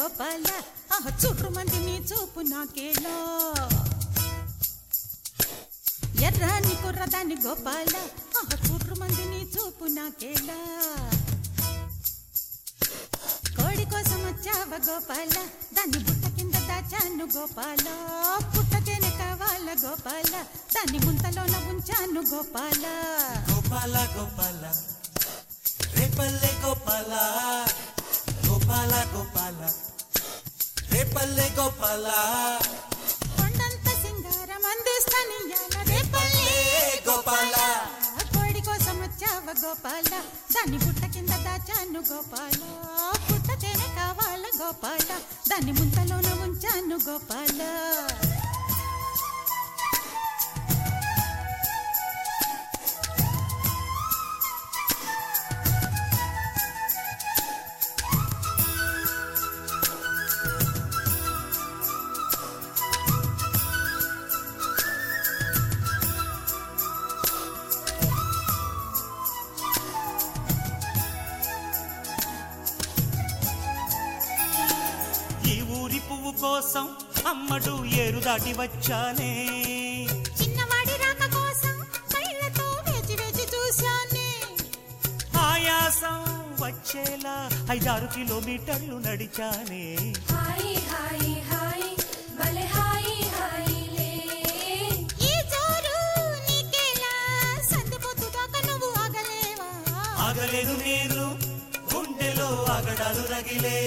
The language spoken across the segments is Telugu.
గోపాల. ఆహ చుర్రుమంది నీ చూపు నాకేలా. ఎర్రాని కుర్రదాని గోపాల. ఆహ చుర్రుమంది నీ చూపు నాకేలా. కోడి కోసం వచ్చావ గోపాల? దాన్ని బుట్ట కింద దాచాను గోపాల. పుట్టకేనే కావాల గోపాల? దాన్ని ముంతలోన ఉంచాను గోపాల. గోపాల గోపాల. రేపల్లె గోపాల. గోపాల గోపాల. రేపల్లె గోపాల కొండంత సింగారం అందిస్తానియాల రేపల్లె గోపాల కోడి కోసం వచ్చావ గోపాల? దాన్ని బుట్ట కింద దాచాను గోపాల. పుట్టకేనే కావాల గోపాల. దాన్ని ముంతలోన ఉంచాను గోపాల. ఈ ఊరి పువ్వు కోసం అమ్మడు ఏరు దాటి వచ్చానే. చిన్నవాడి రాక కోసం కళ్ళతో వేచి వేచి చూశానే. ఆయాసం వచ్చేలా ఐదారు కిలోమీటర్లు నడిచానే. హాయ్ హాయ్ హాయ్ భలే హాయ్ హాయ్ లే. ఈ జోరు నీకేలా? సంధిపోతు దాకా నువ్వు ఆగలేవా? ఆగలేదు నేను గుండెలో ఆగడాలు రగిలే.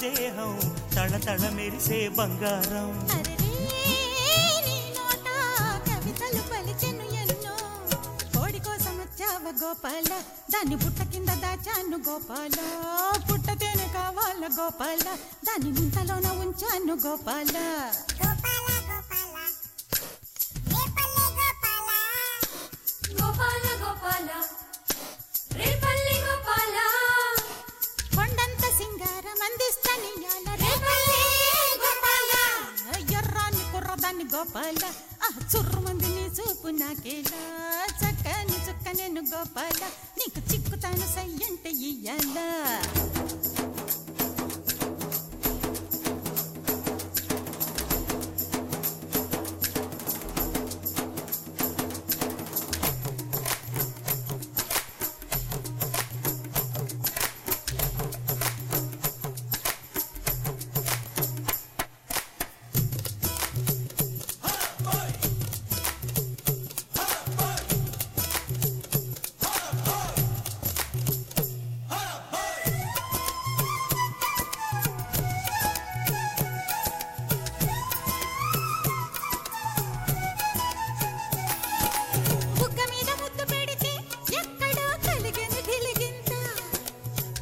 దేహం తళతళ మెరిసే బంగారం. కవితలు పలికెను ఎన్నో. కోడి కోసం వచ్చావ గోపాల దాన్ని బుట్ట కింద దాచాను గోపాల. పుట్ట తేనె కావాల గోపాల దాన్ని ముంతలోన ఉంచాను గోపాల. గోపాల ఆ చుర్రు నీ చూపు నాకేలా? చక్కని చుక్క నేను గోపాల నీకు చిక్కుతాను సయ్యంటే ఇయ్యాలా?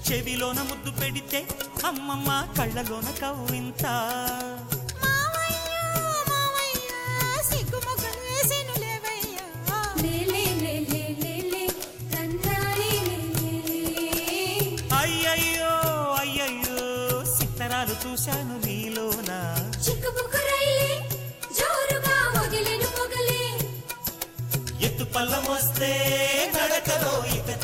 చెవిలోన ముద్దు పెడితే అమ్మమ్మ కళ్ళలోన కవ్వింత. అయ్యయ్యో అయ్యయ్యో సిత్తరాలు చూశాను నీలోన. చిక్కుబుక్కు రైలే జోరుగా మొగిలేను పొగలే ఎత్తు పల్లం వస్తే నడకలో ఇకతిక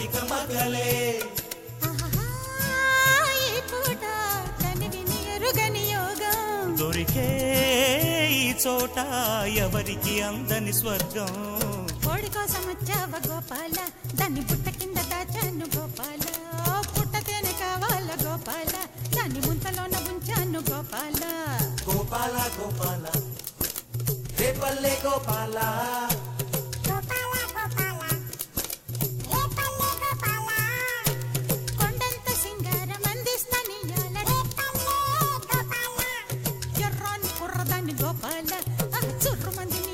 చోట ఎవరికి అందని స్వర్గం. కోడి కోసం వచ్చావ గోపాల? దాన్ని బుట్ట కింద దాచాను గోపాల. పుట్ట తేనె కావాల గోపాల? దాన్ని ముంతలోన ఉంచాను గోపాల. గోపాల గోపాల. రేపల్లె గోపాల. కుర్రదాన్ని గోపాల ఆ చుర్రు మంది